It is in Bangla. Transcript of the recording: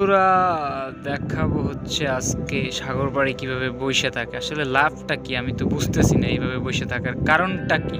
পুরা দেখাবো হচ্ছে আজকে সাগর বাড়ি কীভাবে বসে থাকে। আসলে লাভটা কি আমি তো বুঝতেছি না এইভাবে বসে থাকার কারণটা কি?